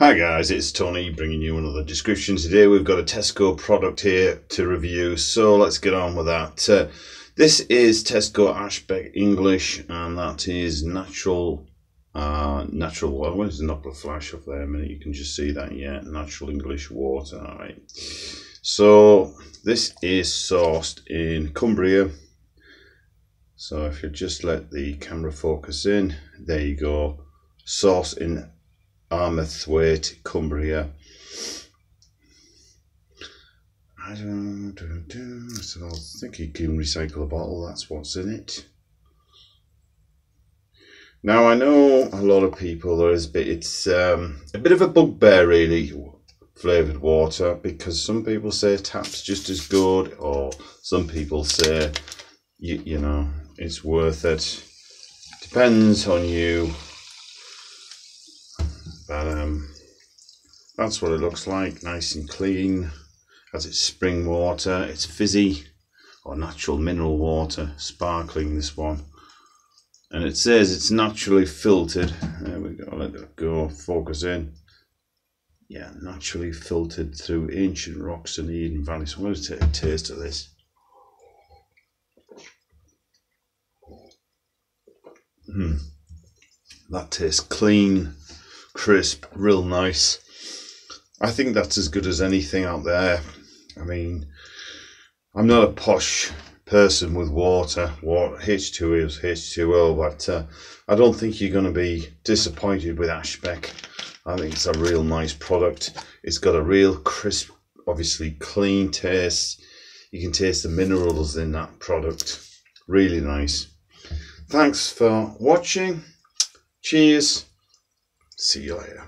Hi guys, it's Tony bringing you another description. Today we've got a Tesco product here to review, so let's get on with that. Uh, this is Tesco Ashbeck English, and that is natural, uh, natural water. Where's the not flash up there a minute? You can just see that, yeah, natural English water. All right. So this is sourced in Cumbria. So if you just let the camera focus in, there you go. Source in Armathwaite, Cumbria. I don't, so I think you can recycle a bottle, that's what's in it. Now I know a lot of people there is a bit it's um, a bit of a bugbear really flavoured water because some people say tap's just as good or some people say you, you know it's worth it. Depends on you but um, that's what it looks like, nice and clean. Has its spring water, it's fizzy or natural mineral water, sparkling this one. And it says it's naturally filtered. There we go, let it go, focus in. Yeah, naturally filtered through ancient rocks in the Eden Valley. So I'm going to take a taste of this. Hmm. That tastes clean, crisp, real nice. I think that's as good as anything out there. I mean, I'm not a posh person with water. Water H2O is H2O, but uh, I don't think you're going to be disappointed with Ashbeck. I think it's a real nice product. It's got a real crisp, obviously clean taste. You can taste the minerals in that product. Really nice. Thanks for watching. Cheers. See you later.